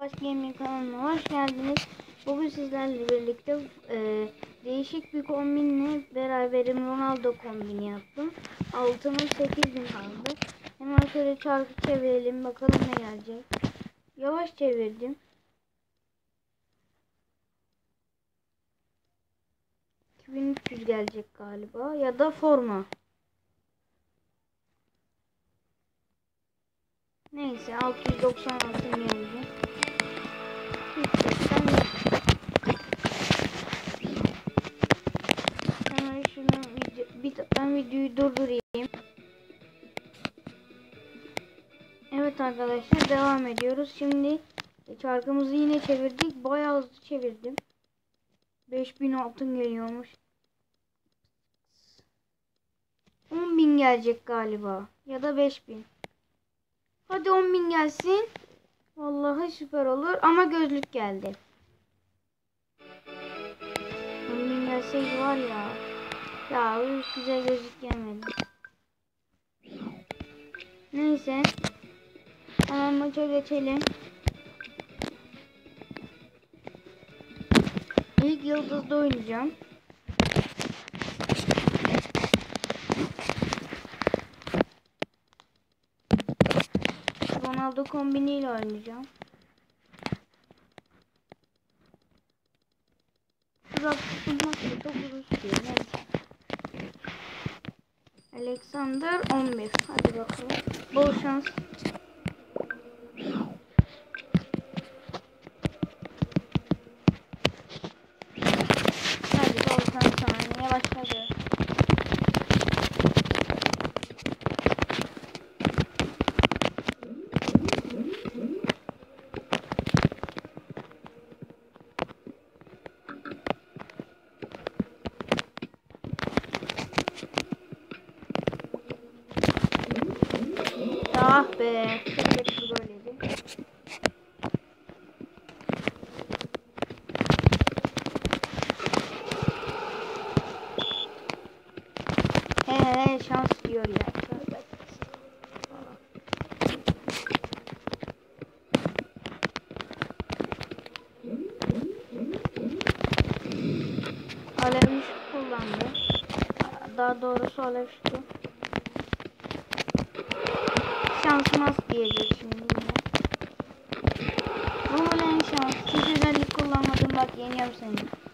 Baş Gaming kanalına hoş geldiniz. Bugün sizlerle birlikte e, değişik bir kombinle beraberim Ronaldo kombini yaptım. Altımın 8000 kaldı. Hemen şöyle çarkı çevirelim bakalım ne gelecek. Yavaş çevirdim. ...2300 gelecek galiba ya da forma. Neyse 696 geldi. Ben videoyu durdurayım. Evet arkadaşlar devam ediyoruz. Şimdi çarkımızı yine çevirdik. Bayağı hızlı çevirdim. 5000 altın geliyormuş. 10.000 gelecek galiba. Ya da 5000. Hadi 10.000 gelsin. Vallahi süper olur ama gözlük geldi. 10.000 gelseydi var ya. Ya hiç güzel gözlük gelmedi. Neyse. Hemen maça geçelim. İlk yıldızda oynayacağım. Ronaldo kombiniyle oynayacağım. Burak tutulmak da istiyor. Neyse. Alexander 11. Hadi bakalım. Bol şans. Hadi 90 saniye başladı. Ah be. Çok kötü bir gol yedi. He he şans diyor ya. Tövbe. Alev şut kullandı. Daha doğrusu alev şutu. Şansmaz diyeceğiz şimdi yine. Bu ulan şans. Hiç özellik kullanmadım bak yeniyorum seni.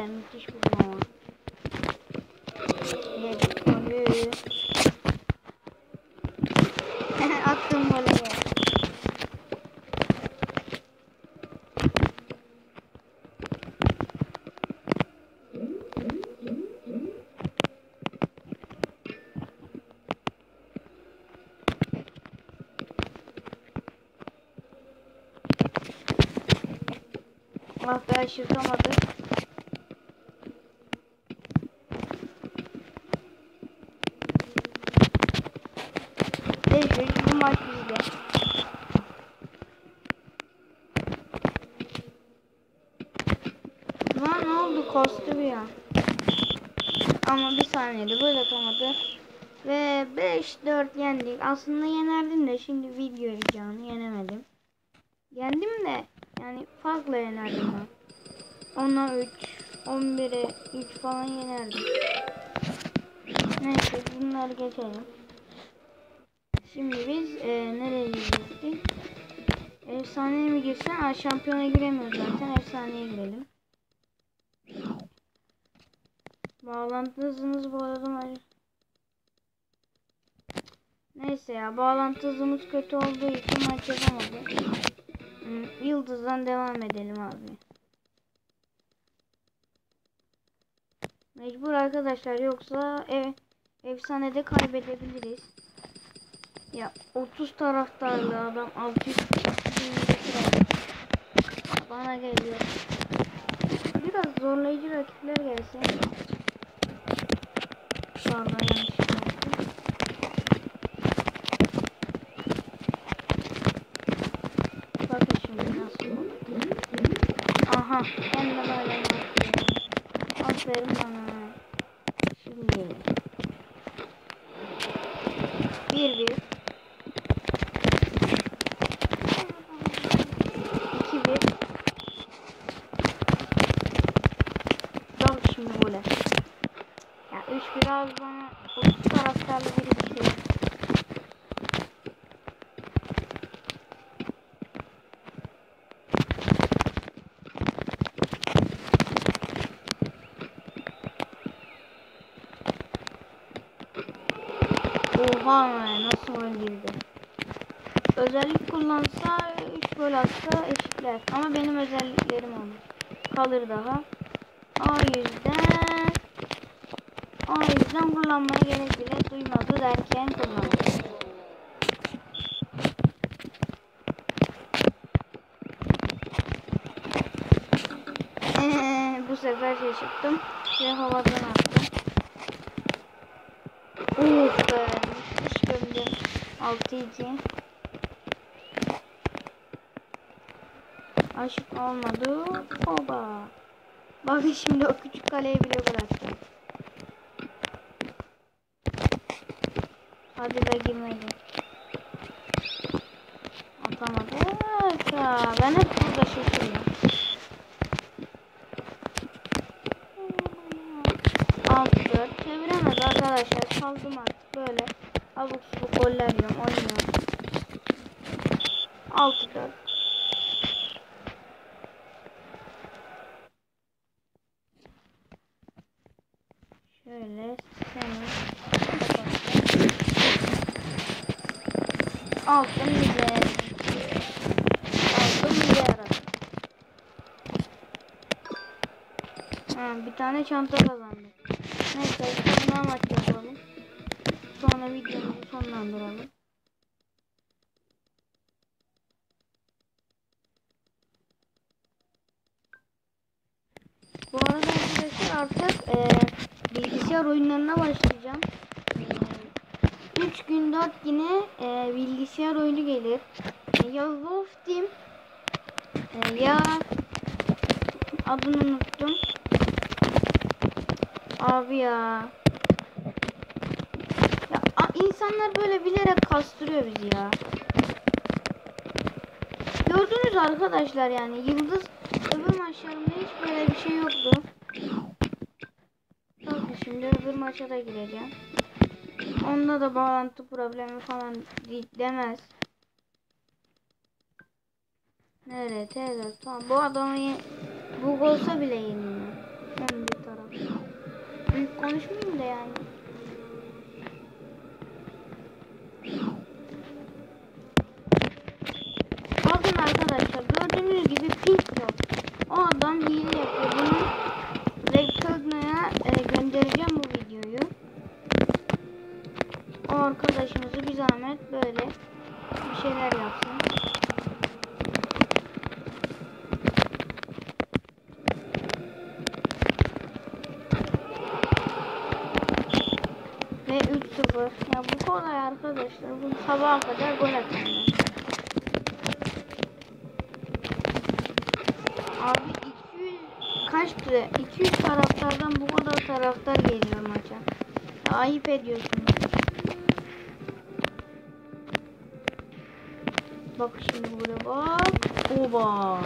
Üf be müthiş bir bomba. Yedik golü. Attım golü. Ah be aşırtamadık. Neyse bu maç bizde. Lan ne oldu kostu an. Ama bir saniyede gol atamadı. Ve 5-4 yendik. Aslında yenerdim de şimdi video heyecanı yenemedim. Yendim de yani farklı yenerdim ben. 10'a 3, 11'e 3 falan yenerdim. Neyse bunları geçelim. Şimdi biz e, nereye gidecektik? Efsaneye mi girsen? Aa, şampiyona giremiyoruz zaten. Efsaneye girelim. Bağlantı hızımız bu arada. Neyse ya bağlantı hızımız kötü olduğu için maç yapamadık. Hmm, Yıldız'dan devam edelim abi. Mecbur arkadaşlar yoksa ev, efsanede kaybedebiliriz. Ya 30 taraftarlı adam 600 bana geliyor. Biraz zorlayıcı rakipler gelsin. Pardon yanlış yaptım. Bakın şimdi nasıl oldu. Aha ben de böyle yapıyorum. Aferin bana. Şimdi. Bir bir. Biraz bana 30 taraftarlı biri bitir. Be, nasıl girdi. Özellik kullansa 3 gol atsa eşitler. Ama benim özelliklerim olur. Kalır daha. O yüzden o yüzden kullanmaya gerek bile duymadı derken kullandı. Bu sefer şaşırttım ve havadan attım. 6 idi. Aşık olmadı. Oba. Bak şimdi o küçük kaleye bile bıraktım. Hadi be girmedi. Atamadı. Ya, ben hep burada şaşırıyorum. Alt dört çeviremez arkadaşlar. Kaldım artık böyle. Abuk subuk goller yiyorum. Oynuyorum. Altı dört. Şöyle seni Altın bize. Altın yaradı. Ha, bir tane çanta kazandık. Neyse sonra maç yapalım. Sonra videomuzu sonlandıralım. Bu arada arkadaşlar artık e, bilgisayar oyunlarına başlayacağım. 3 gün 4 yine e, bilgisayar oyunu gelir. E, ya Wolf Team e, ya adını unuttum. Abi ya. İnsanlar böyle bilerek kastırıyor bizi ya. Gördünüz arkadaşlar yani yıldız öbür maçlarımda hiç böyle bir şey yoktu. Bakın şimdi öbür maça da gireceğim. Onda da bağlantı problemi falan de- demez. Nerede? Teyze tamam. Bu adamı bu olsa bile yenilmem. Ben bir taraf. Büyük konuşmayayım da yani. Bakın arkadaşlar gördüğünüz gibi pink yok. O adam hile yapıyor. Bunu Rektogna'ya e, göndereceğim bu videoyu. O arkadaşımızı bir zahmet böyle bir şeyler yapsın. Ve 3-0. Ya bu kolay arkadaşlar. Bu sabaha kadar gol atacağım. Abi 200 kaçtı? 200 taraftardan bu kadar taraftar geliyor maça. Ayıp ediyorsun. Bak şimdi buraya bak. Oba.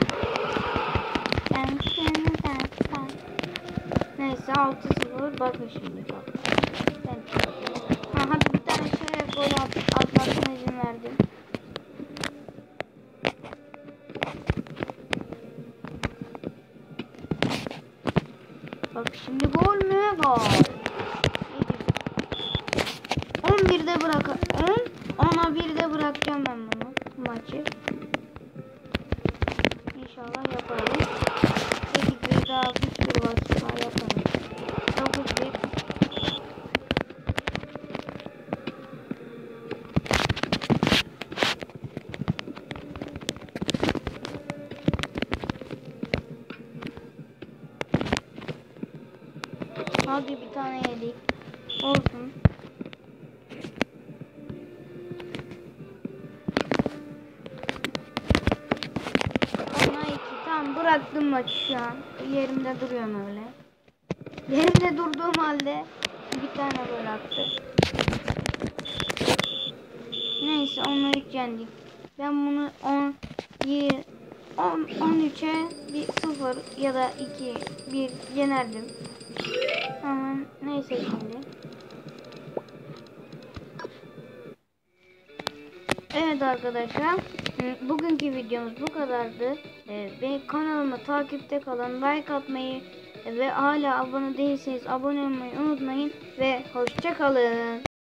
Sen sen sen sen. Neyse 6-0. Bakın şimdi bak. Ben ha, bir tane şöyle gol Gol. 11'de bırak. 10 10'a 1'de bırakacağım ben bunu maçı. İnşallah yaparız. 8 bir daha bir sürü vasıfa yaparız. Tane yedik. Olsun. Ona iki. Tamam bıraktım maçı şu an. Yerimde duruyorum öyle. Yerimde durduğum halde bir tane gol attı. Neyse onu üç yendik. Ben bunu 10 20 10 13'e bir 0 ya da 2 1 yenerdim. Tamam. Neyse şimdi. Evet arkadaşlar. Bugünkü videomuz bu kadardı. Ee, Beni kanalıma takipte kalın. Like atmayı ve hala abone değilseniz abone olmayı unutmayın. Ve hoşçakalın.